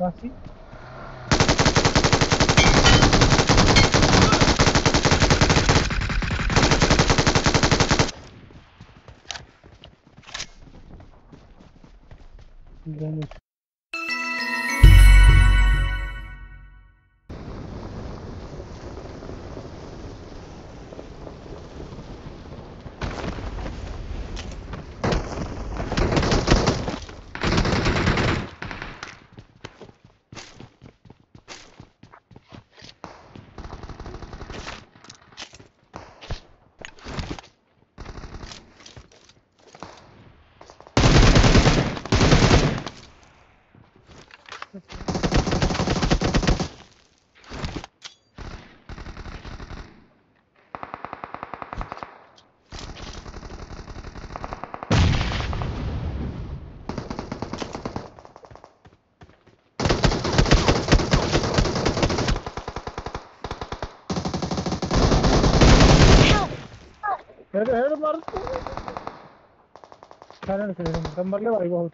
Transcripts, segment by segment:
Merci. Bien, Damage. Head head मार silent से दम मर ले भाई बहुत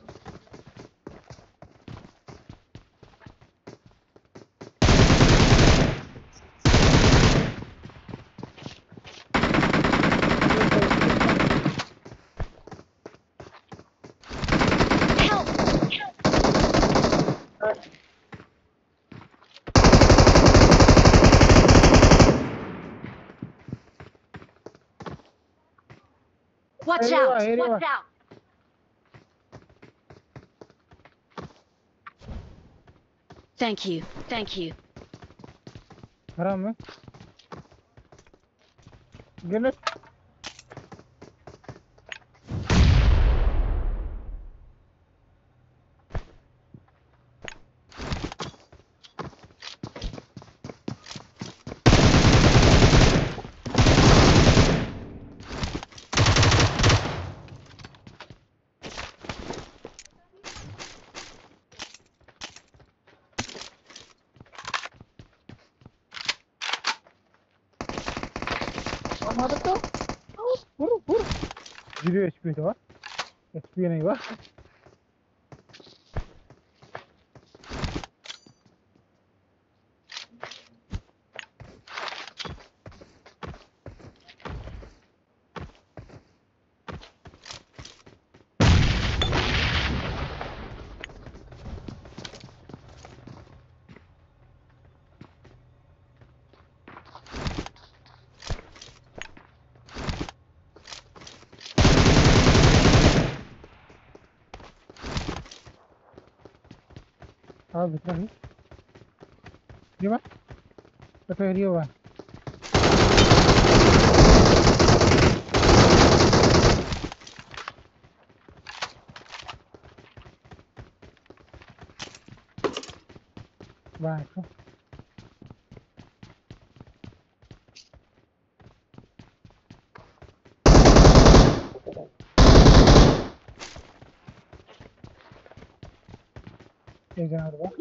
Watch out! Watch out! Thank you. Thank you. Haram. Grenade. गिनत हमारा Giriyor पूरा var. ज़ीरो एचपी तो Ah, bitra hi. Riwa. Ato riwa. Vai, pô. Thank you. şey galiba.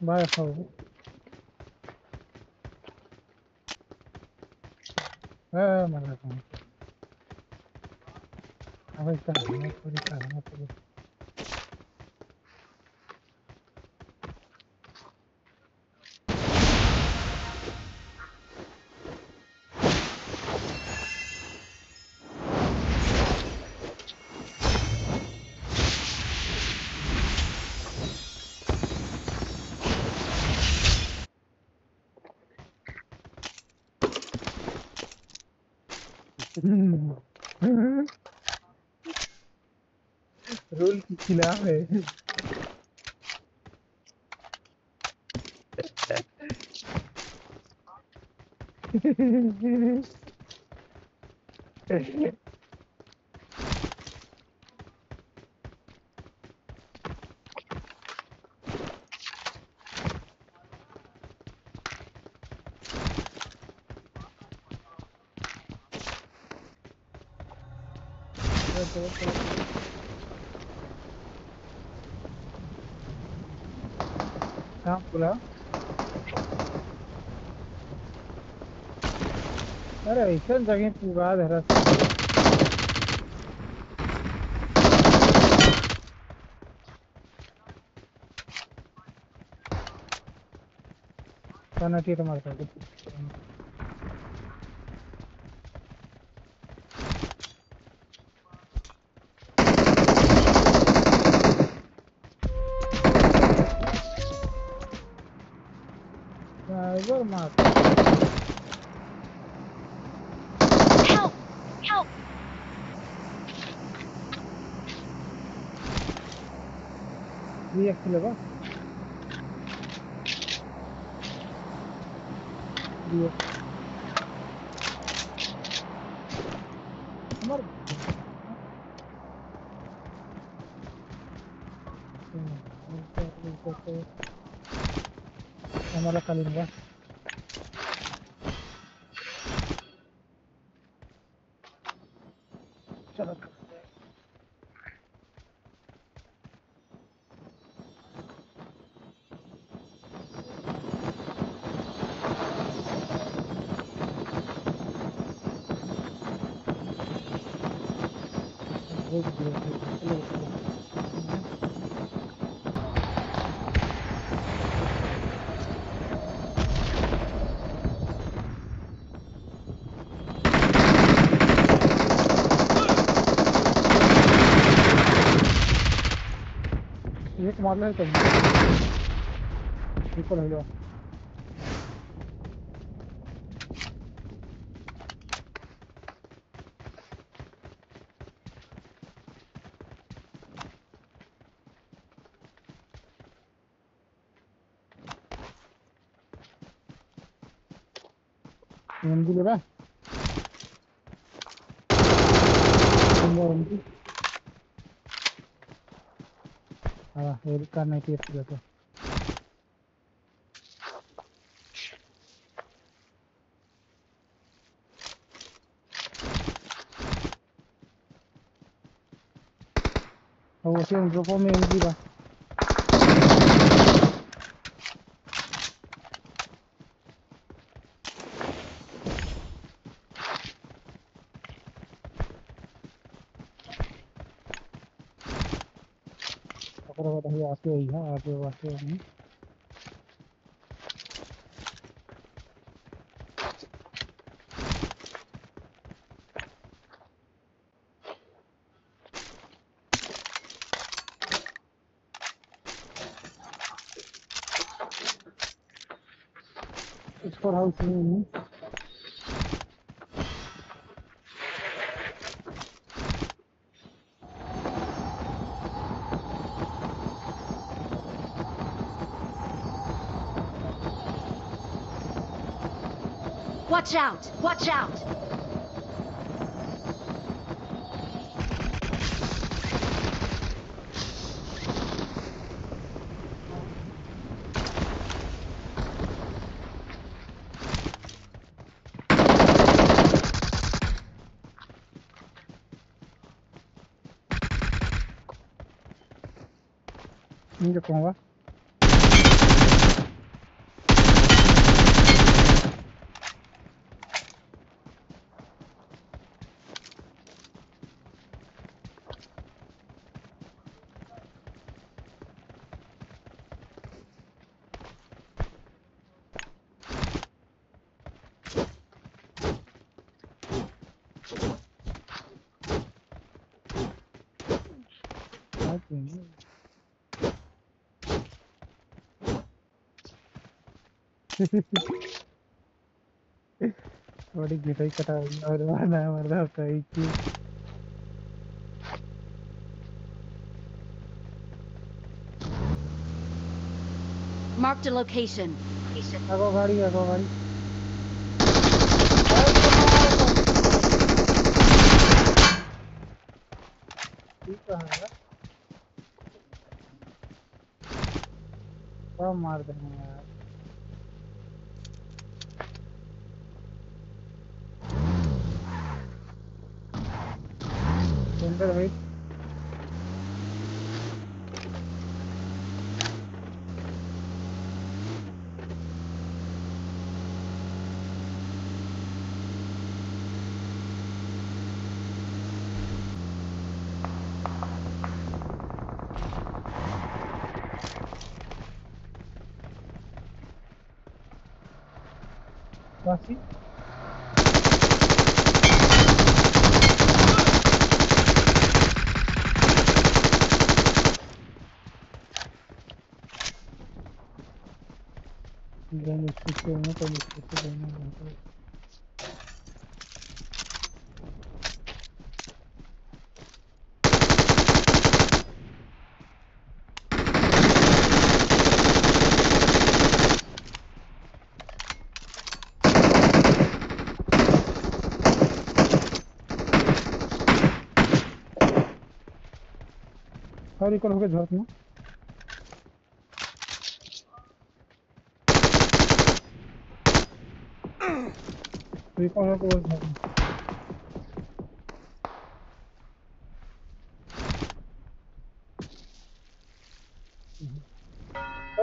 vai kalabalık. Ah, maravilha. Americano, napolitano, napolitano. Rule के खिलाफ है। चलो, कहाँ अरे ऐसा जगह पूरा धरा कनटी मारता días que le va. Dios. Cámara calendar. 해주시면 감사하겠습니다. 이렇게 날려. ముందులు రా ఉంది naik అయితే ఎప్పుడు tuh. Oh, hacer un ropo Pak? आई है आगे वाके नहीं Watch out! Watch out! Ninja कौन करेंगे? गिटाई कटा और मारना मरना कहीं की Marked a location. आगो गाड़ी आगो गाड़ी कहाँ है सब मार देंगे यार casi. Mirando el sitio, no, para el sitio, no, और कल हो गया झोंक में। रिकॉल हो गया झोंक में?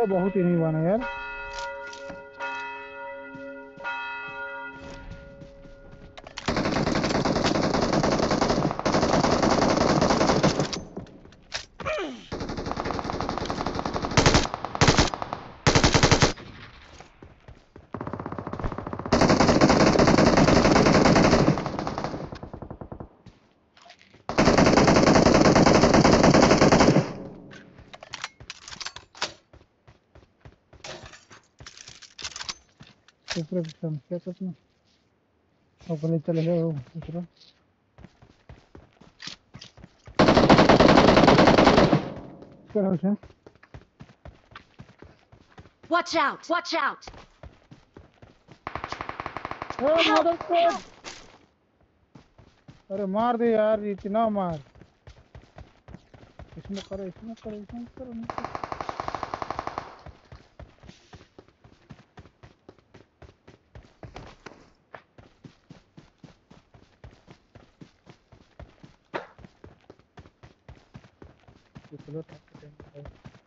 बहुत ही नहीं बना यार। ऊपर समस्या कुछ नहीं ऊपर ले चले गए वो दूसरा चलो उसे Watch out! Watch out! अरे! मदद कर अरे मार दे यार इतना मार इसमें करो इसमें करो इसमें करो इसमें करो।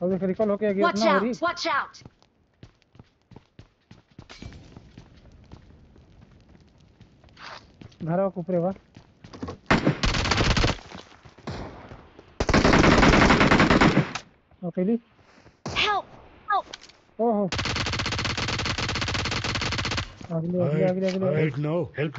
रह गया फिर? हम्म। अब देख रिकॉल होके गया Watch इतना हो रही out! Watch out! घर के ऊपरे बा अकेली Help! Help! ओहो अगले अगले अगले अगले Help now, help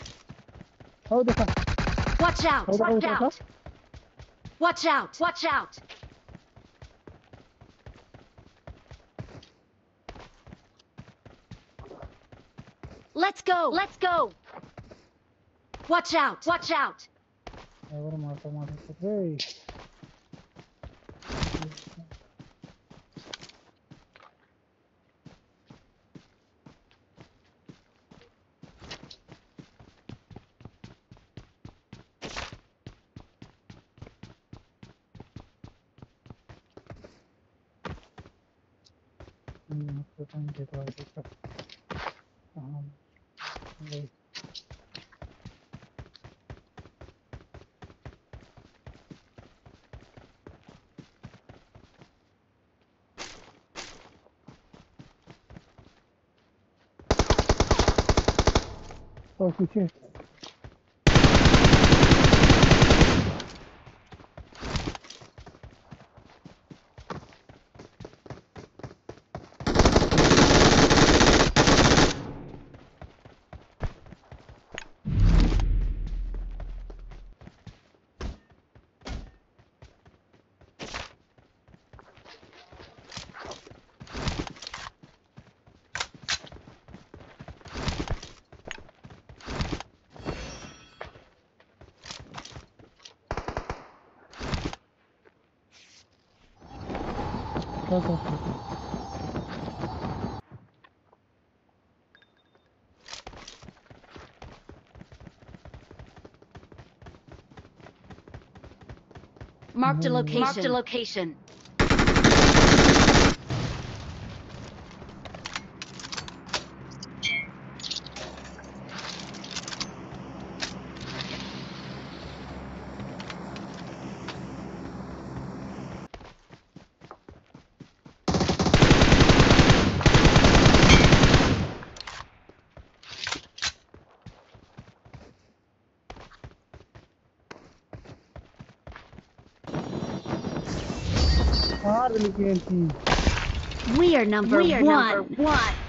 Watch out! Watch out! Watch out! Watch out! Let's go! Let's go! Watch out! Watch out! और पीछे क्या कर सकते हैं? go, go, go. Marked a location. Marked a location. having a canteen. We are number we are one. Number one.